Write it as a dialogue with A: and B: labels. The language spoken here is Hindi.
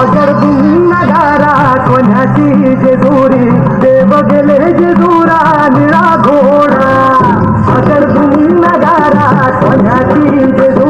A: सागर नगारा को जे दूरी ते बघले जे दुरा निळा घोडा। अगर नगारा को जे दूरी